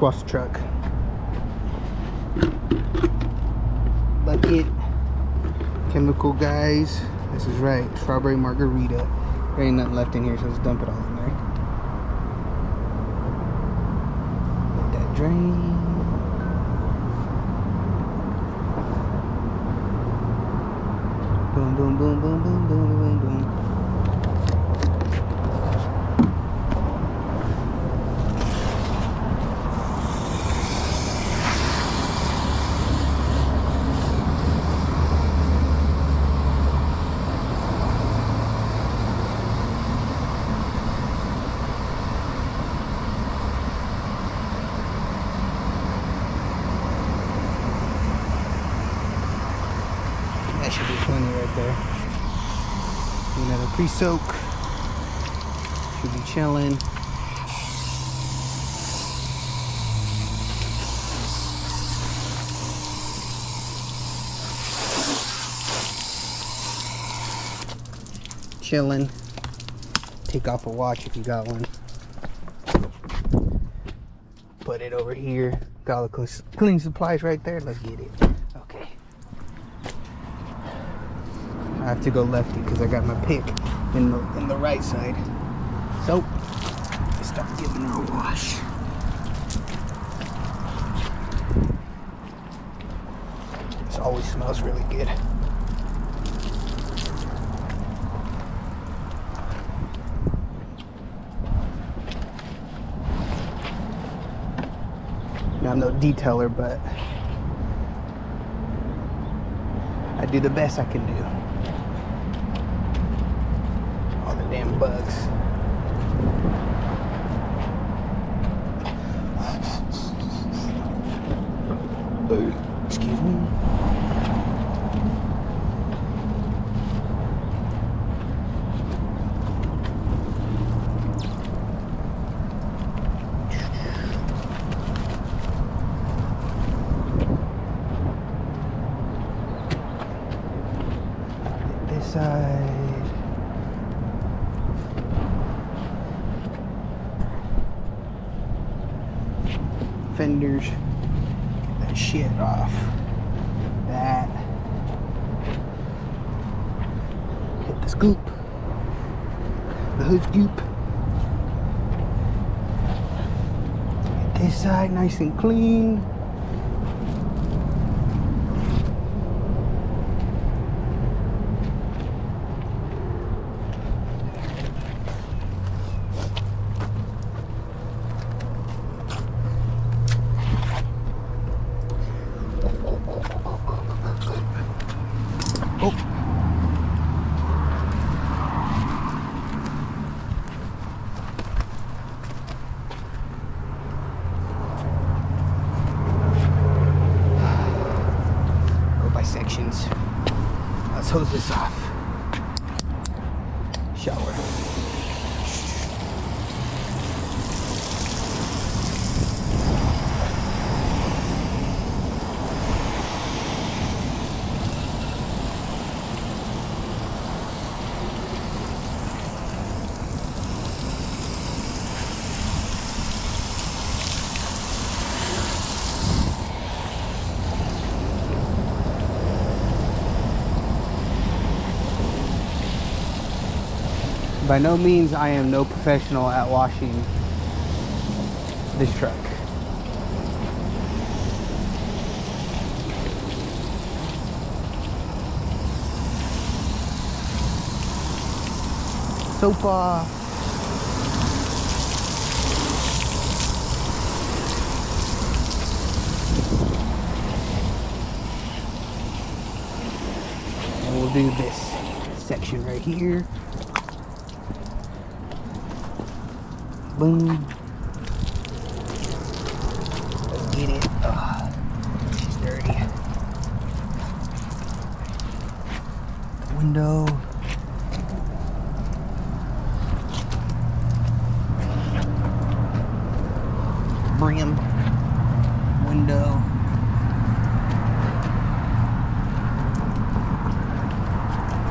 let's wash the truck. Bucket. Chemical guys. This is right. Strawberry margarita. There ain't nothing left in here, so let's dump it all in there. Let that drain. Boom, boom, boom, boom, boom, boom, boom, boom. That should be plenty right there. Another pre-soak. Should be chilling. Chilling. Take off a watch if you got one. Put it over here. Got all the clean- cleaning supplies right there. Let's get it. Okay. I have to go lefty because I got my pick in the in the right side. So let's start giving her a wash. This always smells really good. Now, I'm no detailer, but I do the best I can do. The damn bugs. Excuse me. This side. Fenders. Get that shit off. That. Hit the scoop. The hood scoop. Get this side nice and clean. Oh. Go by sections. Let's hose this off. Shower. By no means I am no professional at washing this truck. Soap off. And we'll do this section right here. Boom. Let's get it. Ugh, she's dirty. Window. Brim. Window.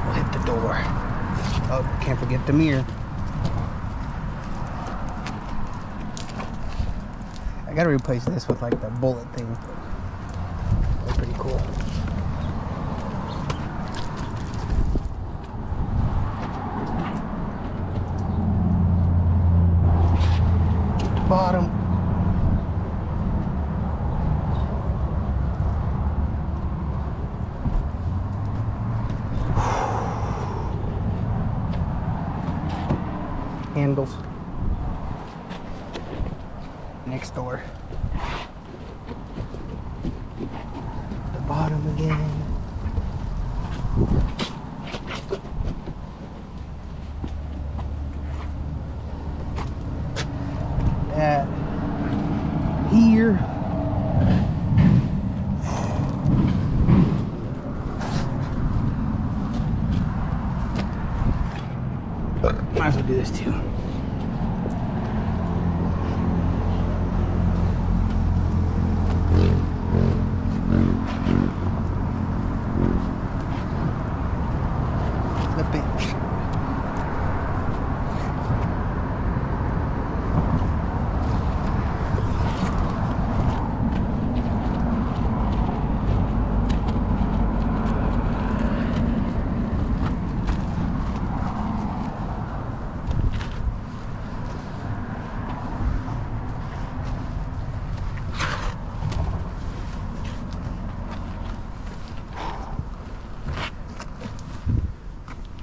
We'll hit the door. Oh, can't forget the mirror. I gotta replace this with like the bullet thing. That's pretty cool. Bottom. Handles. Next door. The bottom again. That here. Might as well do this too. Flip it.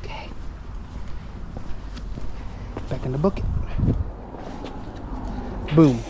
Okay. Back in the bucket. Boom.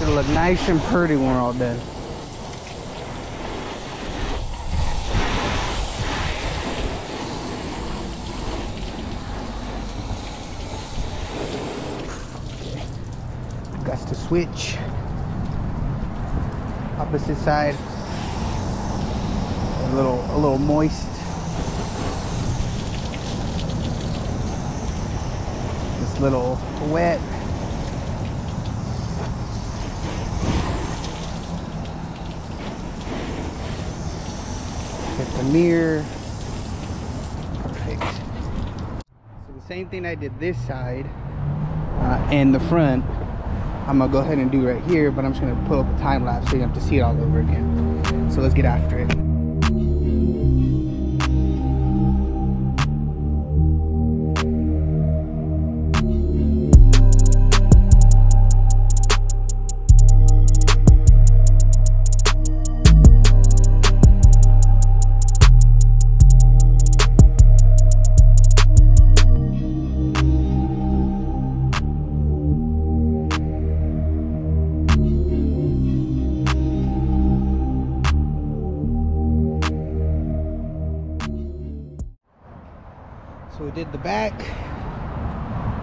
It'll look nice and pretty when we're all done. Got to switch. Opposite side. A little a little moist. This little wet. Mirror. Perfect. So the same thing I did this side uh, and the front, I'm gonna go ahead and do right here, but I'm just gonna pull up a time lapse so you have to see it all over again. So let's get after it.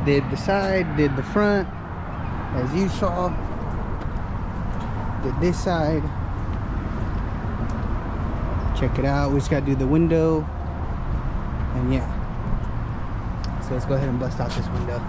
Did the side, did the front, as you saw. Did this side. Check it out. We just gotta do the window. And yeah. So let's go ahead and bust out this window.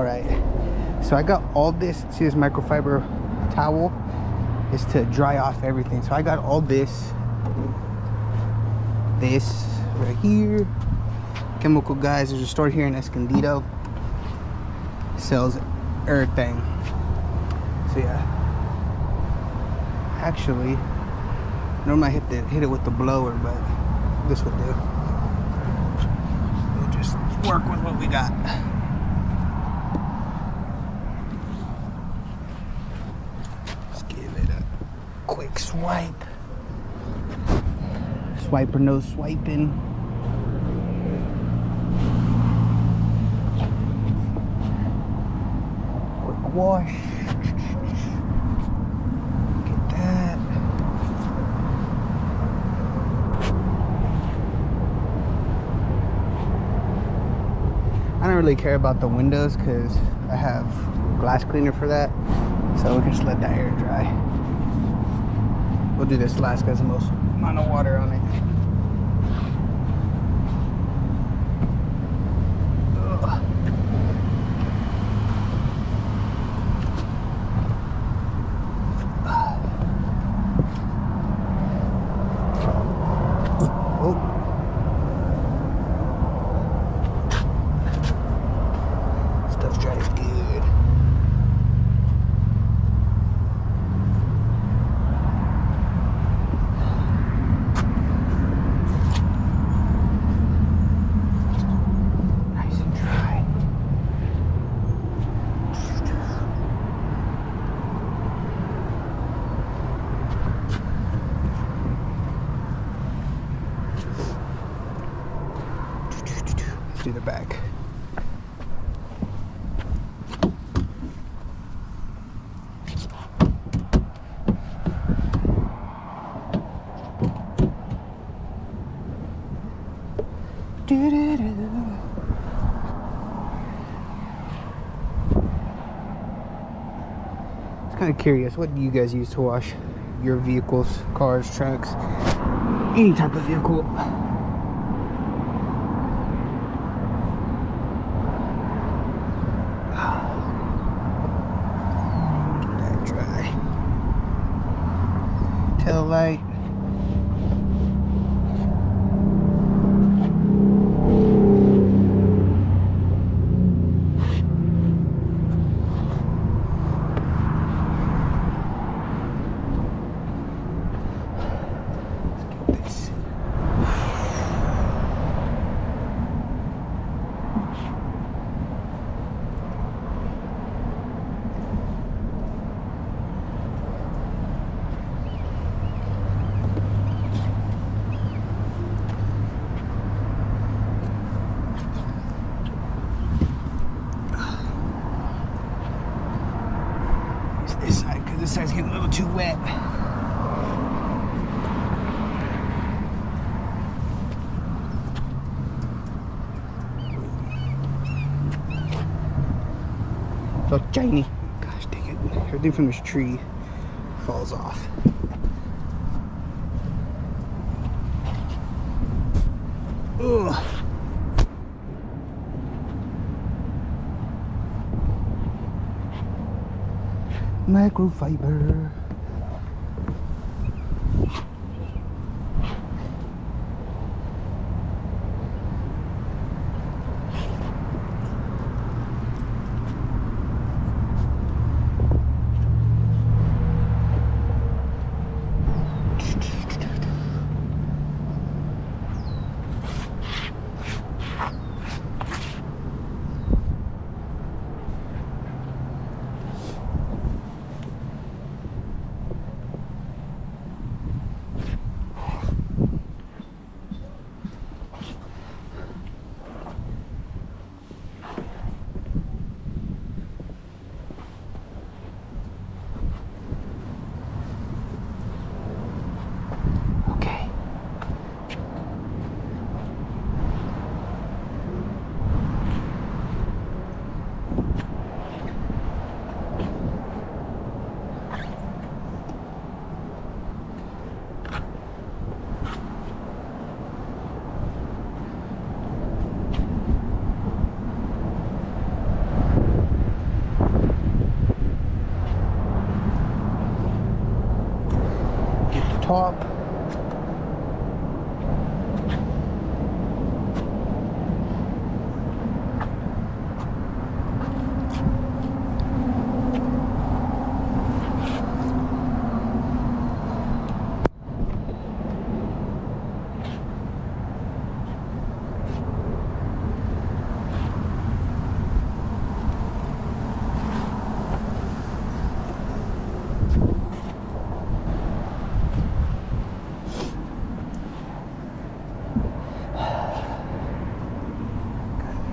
All right. So I got all this. See this microfiber towel is to dry off everything. So I got all this, this right here. Chemical guys. There's a store here in Escondido. Sells everything. So yeah. Actually, normally I hit the hit it with the blower, but this will do. We'll just work with what we got. Let's give it a quick swipe. Swipe or no swiping. Quick wash. Get that. I don't really care about the windows because I have glass cleaner for that. So we can just let that air dry. We'll do this last because the most amount of water on it. Ugh. Oh. Stuff dries good. Nice and dry. Let's do the back. Do-do-do. It's kind of curious. What do you guys use to wash your vehicles, cars, trucks, any type of vehicle? That dry. Tail light. Let's get this. It's this side because this side's getting a little too wet. So shiny. Gosh dang it. Everything from this tree falls off. Ugh. Microfiber. Top.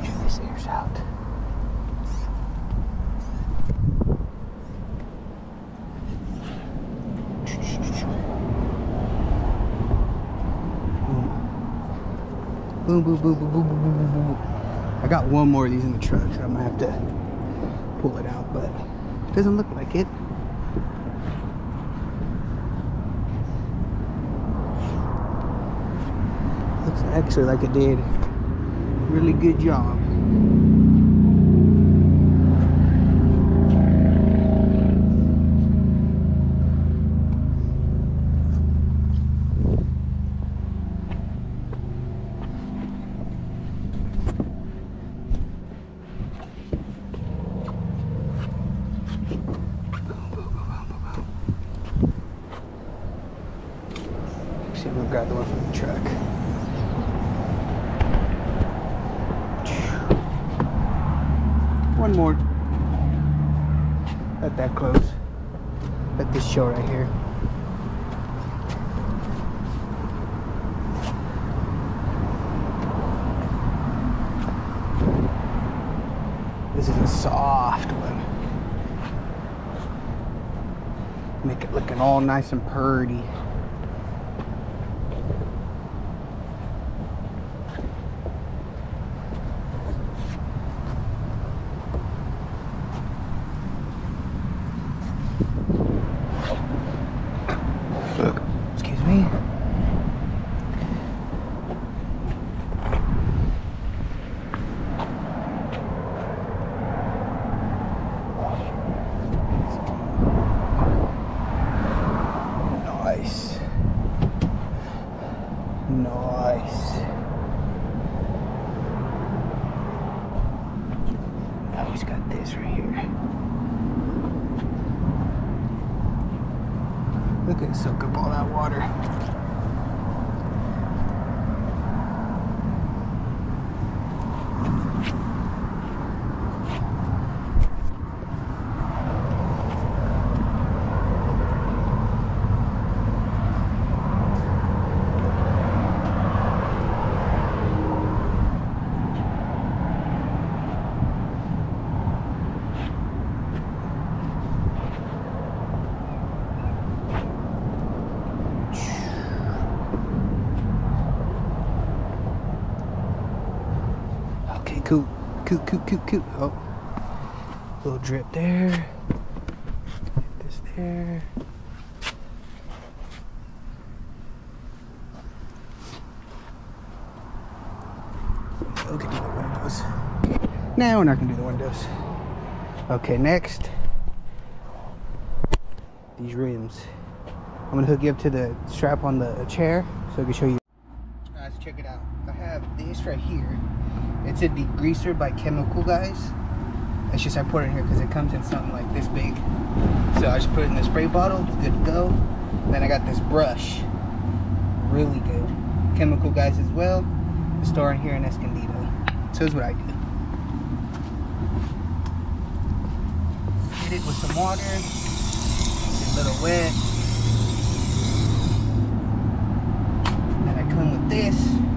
Get this air's out. Boom, boom, boom, boom, boom, boom, boom, boom, boom. I got one more of these in the truck, so I'm gonna have to pull it out, but it doesn't look like it. Looks actually like it did. Really good job. See, we'll grab the one from the truck. One more. Not that close. Let this show right here. This is a soft one. Make it looking all nice and purty. Excuse me. Nice. Nice. Now he's got this right here. Look at it soak up all that water. Okay, Cool, cool, cool, cool. Oh. Little drip there. Get this there. Can do the windows. Now we're not gonna do the windows. Okay, next. These rims. I'm gonna hook you up to the strap on the chair so I can show you. Guys, check it out. I have this right here. It's a degreaser by Chemical Guys. It's just I put it here because it comes in something like this big. So I just put it in the spray bottle. It's good to go. Then I got this brush. Really good. Chemical Guys as well. The store in here in Escondido. So here's what I do. Hit it with some water. Get a little wet. Then I come with this.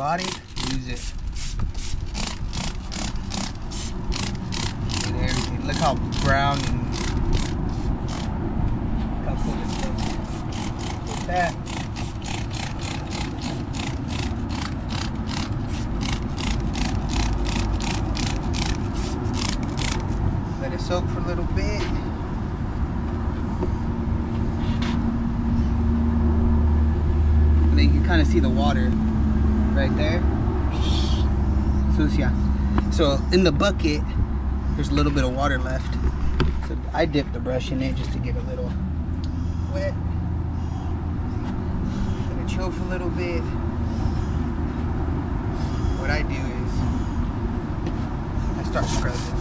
body, use it. Get. Look how brown in the bucket, there's a little bit of water left. So I dip the brush in it just to get a little wet. Let it chill for a little bit. What I do is I start scrubbing.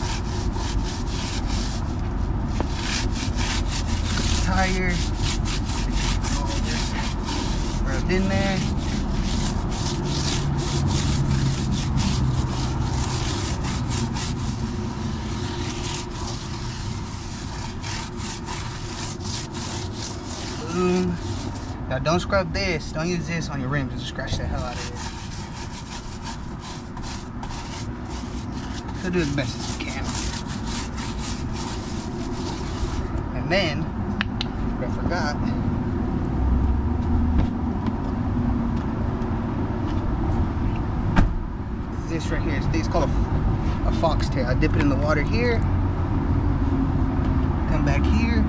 Tire. All this rubbed in there. Boom. Don't scrub this. Don't use this on your rims. Just scratch the hell out of it. So do as best as you can. And then, I forgot. This right here. It's called a, a foxtail. I dip it in the water here. Come back here.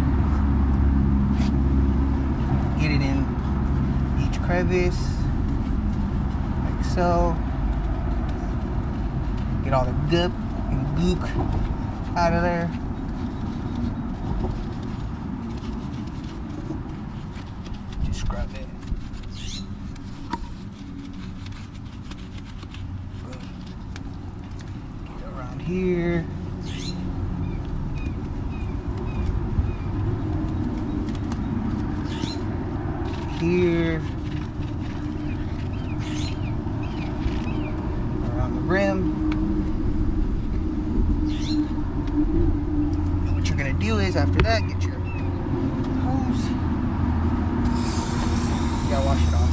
Get it in crevice, like so. Get all the dip and gook out of there. Just scrub it. Boom. Get around here around the rim and what you're gonna do is after that get your hose you gotta wash it off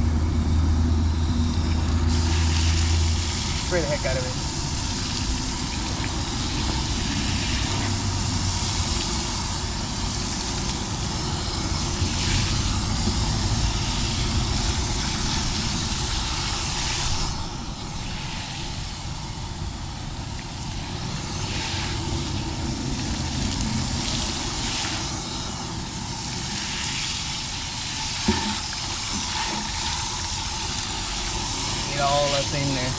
spray the heck out it Get all up in there.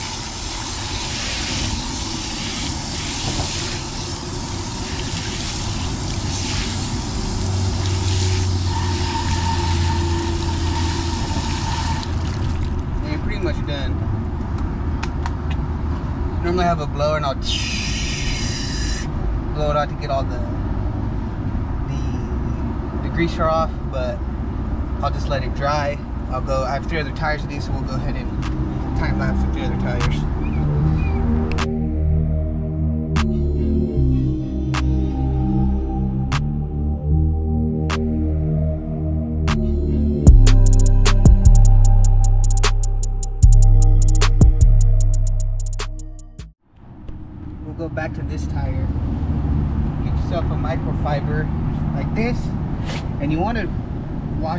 And you're pretty much done. Normally I have a blower and I'll blow it out to get all the the, the greaser off, but I'll just let it dry. I'll go, I have three other tires of these, so we'll go ahead and time lapse the three other tires.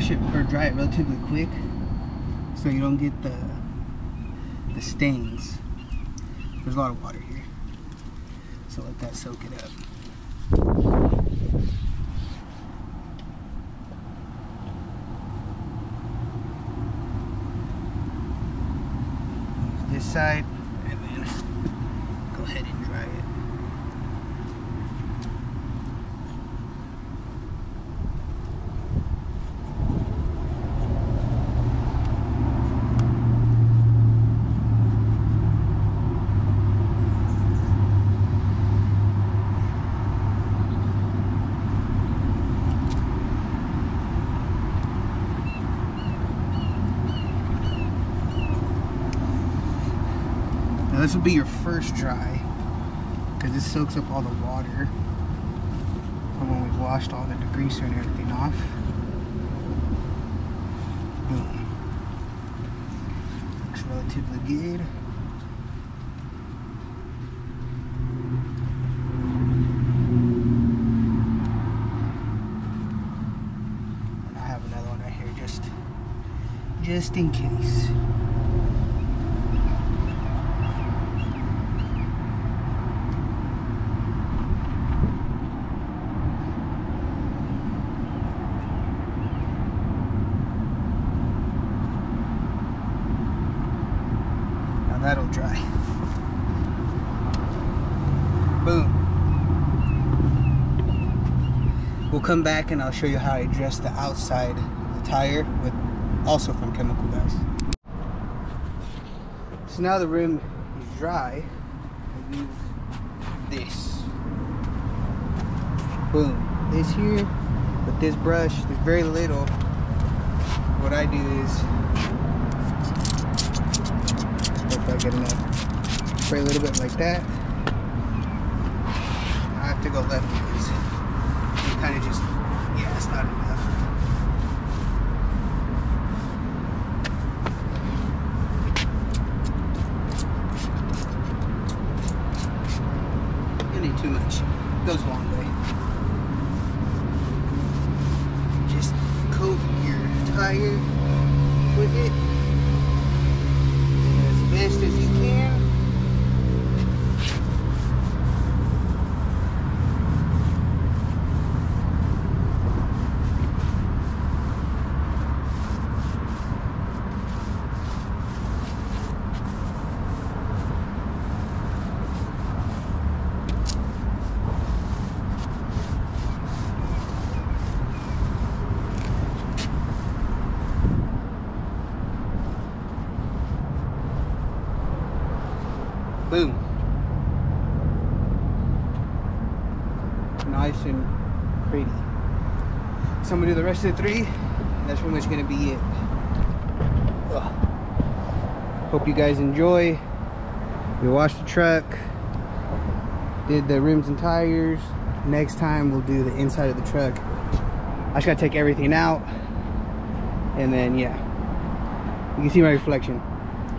Wash it or dry it relatively quick so you don't get the the stains. There's a lot of water here. So let that soak it up. This side and then go ahead and dry it. Now this will be your first dry because this soaks up all the water from when we've washed all the degreaser and everything off. Boom. Looks relatively good. And I have another one right here just just in case. Dry. Boom. We'll come back and I'll show you how I dress the outside of the tire with also from Chemical Guys. So now the rim is dry. I use this. Boom. This here with this brush, there's very little. What I do is, get enough, spray a little bit like that. I have to go left because it kind of just, yeah, it's not enough. You need too much. It goes a long way. Just coat your tire with it as best as you can. Boom. Nice and So I'm gonna do the rest of the three. And that's pretty much gonna be it. Ugh. Hope you guys enjoy. We washed the truck. Did the rims and tires. Next time we'll do the inside of the truck. I just gotta take everything out. And then yeah. You can see my reflection.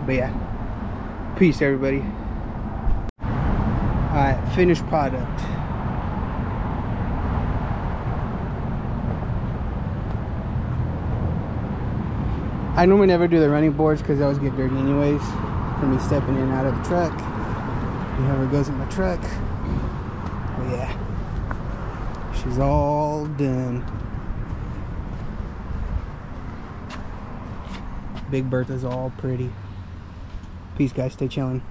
But yeah. Peace everybody. Alright, finished product. I normally never do the running boards because they always get dirty anyways from me stepping in and out of the truck. It goes in my truck. But yeah. She's all done. Big Bertha's all pretty. Peace guys, stay chilling.